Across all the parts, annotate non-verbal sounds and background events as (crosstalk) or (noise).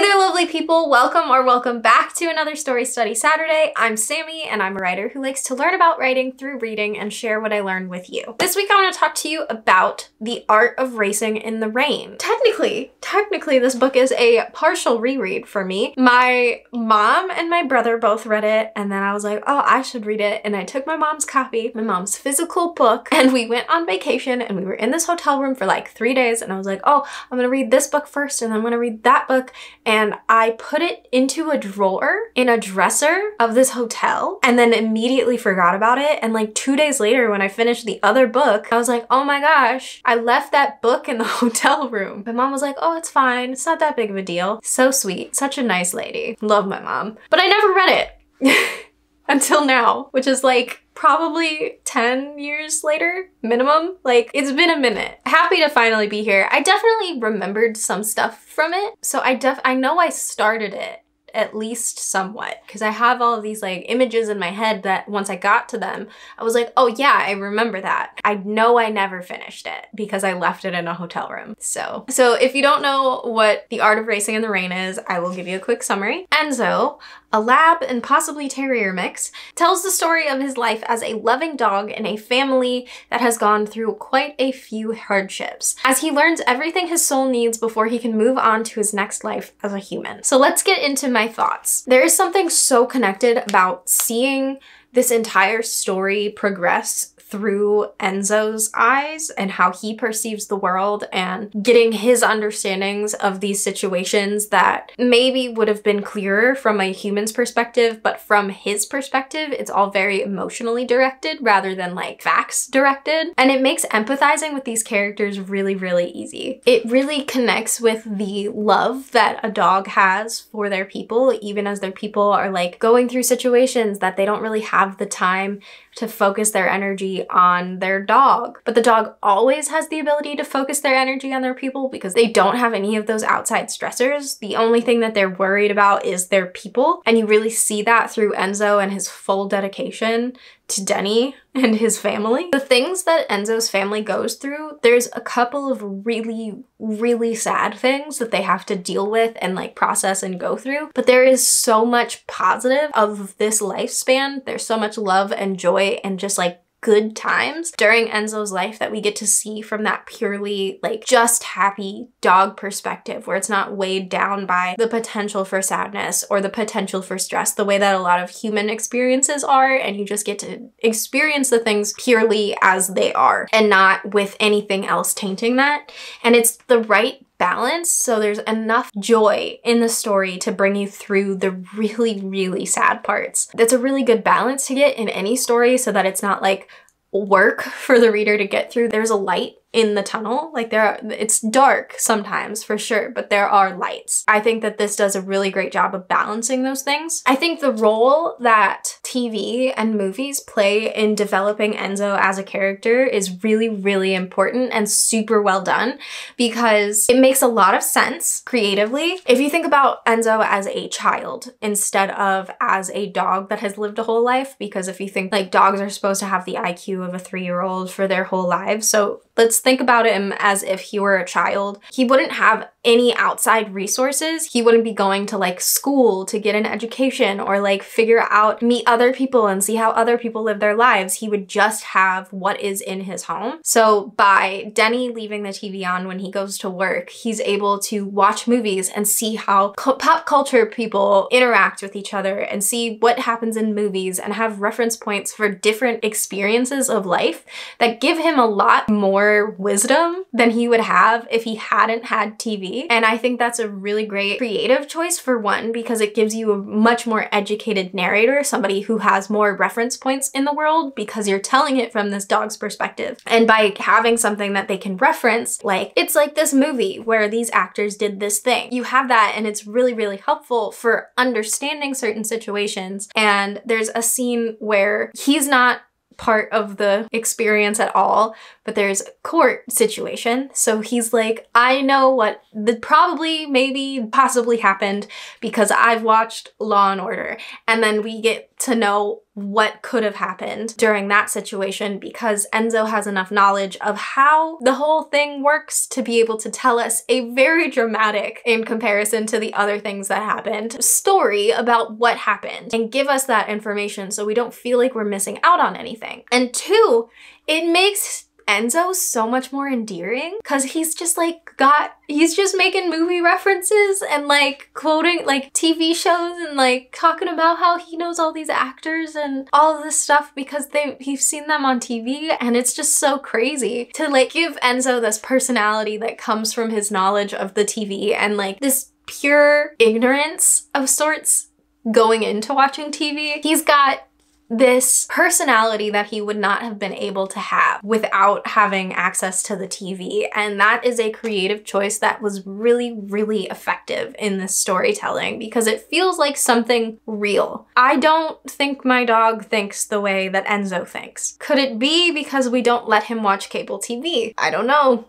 Hey there, lovely people. Welcome or welcome back to another Story Study Saturday. I'm Sammi, and I'm a writer who likes to learn about writing through reading and share what I learn with you. This week, I want to talk to you about The Art of Racing in the Rain. Technically, technically, this book is a partial reread for me. My mom and my brother both read it, and then I was like, oh, I should read it. And I took my mom's copy, my mom's physical book, and we went on vacation, and we were in this hotel room for like three days, and I was like, oh, I'm gonna read this book first, and then I'm gonna read that book and I put it into a drawer in a dresser of this hotel and then immediately forgot about it. And like two days later, when I finished the other book, I was like, oh my gosh, I left that book in the (laughs) hotel room. My mom was like, oh, it's fine. It's not that big of a deal. So sweet. Such a nice lady. Love my mom. But I never read it. (laughs) Until now, which is like probably 10 years later, minimum. Like, it's been a minute. Happy to finally be here. I definitely remembered some stuff from it. So I def- I know I started it at least somewhat because I have all of these like images in my head that once I got to them, I was like, oh yeah, I remember that. I know I never finished it because I left it in a hotel room. So, so if you don't know what The Art of Racing in the Rain is, I will give you a quick summary. Enzo, a lab and possibly terrier mix, tells the story of his life as a loving dog in a family that has gone through quite a few hardships, as he learns everything his soul needs before he can move on to his next life as a human. So let's get into my thoughts. There is something so connected about seeing this entire story progress through Enzo's eyes and how he perceives the world and getting his understandings of these situations that maybe would have been clearer from a human's perspective, but from his perspective, it's all very emotionally directed rather than like facts directed. And it makes empathizing with these characters really, really easy. It really connects with the love that a dog has for their people, even as their people are like going through situations that they don't really have the time to focus their energy on their dog. But the dog always has the ability to focus their energy on their people because they don't have any of those outside stressors. The only thing that they're worried about is their people. And you really see that through Enzo and his full dedication to Denny and his family. The things that Enzo's family goes through, there's a couple of really, really sad things that they have to deal with and like process and go through. But there is so much positive of this lifespan. There's so much love and joy and just like good times during Enzo's life that we get to see from that purely like just happy dog perspective where it's not weighed down by the potential for sadness or the potential for stress the way that a lot of human experiences are and you just get to experience the things purely as they are and not with anything else tainting that. And it's the right balance. So there's enough joy in the story to bring you through the really, really sad parts. That's a really good balance to get in any story so that it's not like work for the reader to get through. There's a light in the tunnel. Like there are, it's dark sometimes for sure, but there are lights. I think that this does a really great job of balancing those things. I think the role that TV and movies play in developing Enzo as a character is really, really important and super well done because it makes a lot of sense creatively. If you think about Enzo as a child instead of as a dog that has lived a whole life, because if you think like dogs are supposed to have the IQ of a three-year-old for their whole lives, so let's think about him as if he were a child. He wouldn't have any outside resources. He wouldn't be going to like school to get an education or like figure out, meet other people and see how other people live their lives. He would just have what is in his home. So by Denny leaving the TV on when he goes to work, he's able to watch movies and see how pop culture people interact with each other and see what happens in movies and have reference points for different experiences of life that give him a lot more wisdom than he would have if he hadn't had TV and I think that's a really great creative choice for one, because it gives you a much more educated narrator, somebody who has more reference points in the world because you're telling it from this dog's perspective. And by having something that they can reference, like it's like this movie where these actors did this thing. You have that and it's really, really helpful for understanding certain situations. And there's a scene where he's not part of the experience at all, but there's a court situation. So he's like, I know what the probably, maybe, possibly happened because I've watched Law and Order. And then we get to know what could have happened during that situation because Enzo has enough knowledge of how the whole thing works to be able to tell us a very dramatic, in comparison to the other things that happened, story about what happened and give us that information so we don't feel like we're missing out on anything. And two, it makes Enzo so much more endearing because he's just like got, he's just making movie references and like quoting like TV shows and like talking about how he knows all these actors and all this stuff because they, he's seen them on TV and it's just so crazy to like give Enzo this personality that comes from his knowledge of the TV and like this pure ignorance of sorts going into watching TV. He's got this personality that he would not have been able to have without having access to the TV. And that is a creative choice that was really, really effective in this storytelling because it feels like something real. I don't think my dog thinks the way that Enzo thinks. Could it be because we don't let him watch cable TV? I don't know.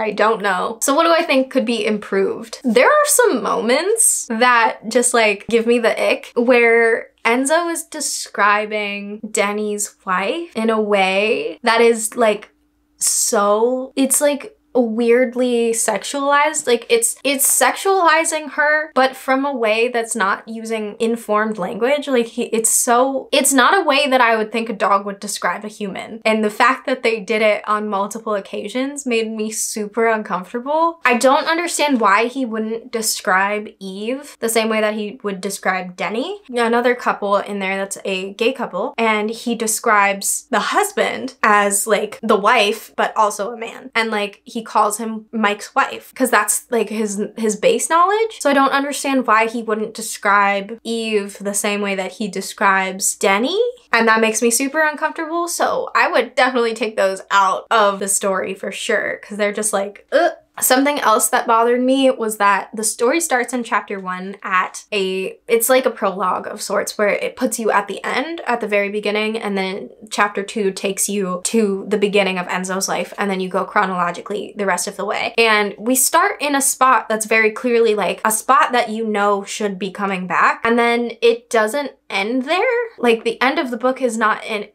I don't know. So what do I think could be improved? There are some moments that just like give me the ick where Enzo is describing Denny's wife in a way that is like so, it's like weirdly sexualized like it's it's sexualizing her but from a way that's not using informed language. Like he, it's so it's not a way that i would think a dog would describe a human. And the fact that they did it on multiple occasions made me super uncomfortable. I don't understand why he wouldn't describe eve the same way that he would describe denny. Another couple in there that's a gay couple and he describes the husband as like the wife but also a man. And like he calls him Mike's wife because that's like his his base knowledge. So I don't understand why he wouldn't describe Eve the same way that he describes Denny. And that makes me super uncomfortable. So I would definitely take those out of the story for sure because they're just like, ugh. Something else that bothered me was that the story starts in chapter one at a, it's like a prologue of sorts where it puts you at the end, at the very beginning, and then chapter two takes you to the beginning of Enzo's life, and then you go chronologically the rest of the way. And we start in a spot that's very clearly like a spot that you know should be coming back, and then it doesn't end there. Like the end of the book is not in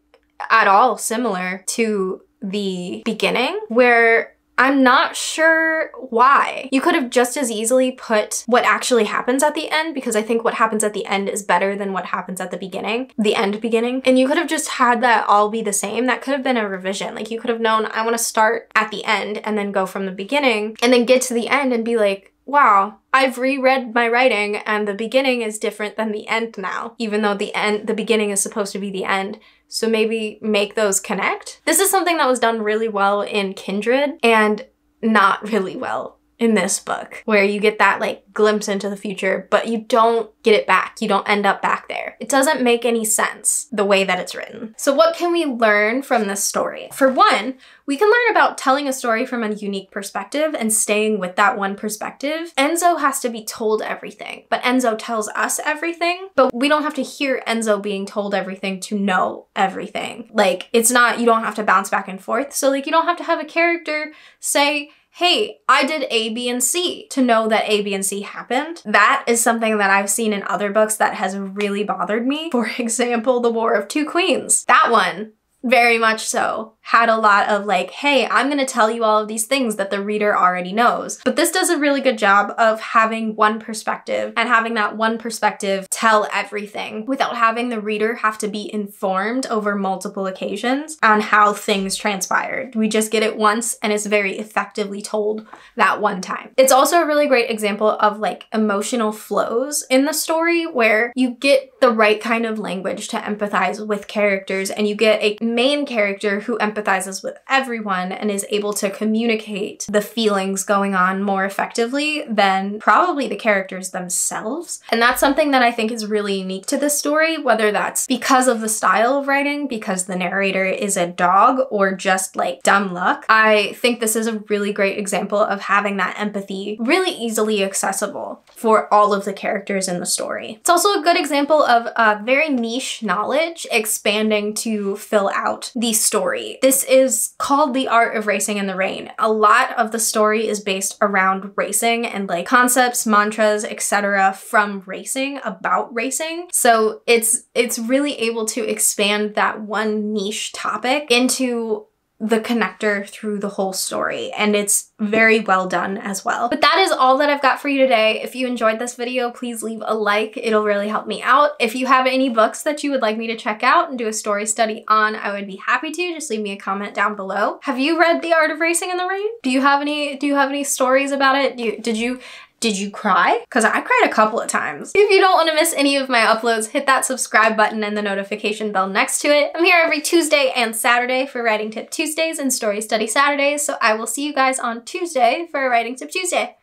at all similar to the beginning where I'm not sure why. You could have just as easily put what actually happens at the end because I think what happens at the end is better than what happens at the beginning, the end beginning. And you could have just had that all be the same. That could have been a revision. Like you could have known I want to start at the end and then go from the beginning and then get to the end and be like, wow, I've reread my writing and the beginning is different than the end now, even though the end, the beginning is supposed to be the end. So maybe make those connect. This is something that was done really well in Kindred and not really well in this book where you get that like glimpse into the future, but you don't get it back. You don't end up back there. It doesn't make any sense the way that it's written. So what can we learn from this story? For one, we can learn about telling a story from a unique perspective and staying with that one perspective. Enzo has to be told everything, but Enzo tells us everything, but we don't have to hear Enzo being told everything to know everything. Like, it's not, you don't have to bounce back and forth. So like, you don't have to have a character say, hey, I did A, B, and C to know that A, B, and C happened. That is something that I've seen in other books that has really bothered me. For (laughs) example, The War of Two Queens. That one, very much so had a lot of like, hey, I'm gonna tell you all of these things that the reader already knows. But this does a really good job of having one perspective and having that one perspective tell everything without having the reader have to be informed over multiple occasions on how things transpired. We just get it once and it's very effectively told that one time. It's also a really great example of like emotional flows in the story where you get the right kind of language to empathize with characters and you get a main character who empathizes empathizes with everyone and is able to communicate the feelings going on more effectively than probably the characters themselves. And that's something that I think is really unique to this story, whether that's because of the style of writing, because the narrator is a dog, or just like dumb luck. I think this is a really great example of having that empathy really easily accessible for all of the characters in the story. It's also a good example of a very niche knowledge expanding to fill out the story this is called The Art of Racing in the Rain. A lot of the story is based around racing and like concepts, mantras, etc. from racing about racing. So it's it's really able to expand that one niche topic into the connector through the whole story and it's very well done as well. But that is all that I've got for you today. If you enjoyed this video, please leave a like. It'll really help me out. If you have any books that you would like me to check out and do a story study on, I would be happy to. Just leave me a comment down below. Have you read The Art of Racing in the Rain? Do you have any do you have any stories about it? You, did you did you cry? Because I cried a couple of times. If you don't want to miss any of my uploads, hit that subscribe button and the notification bell next to it. I'm here every Tuesday and Saturday for Writing Tip Tuesdays and Story Study Saturdays, so I will see you guys on Tuesday for Writing Tip Tuesday.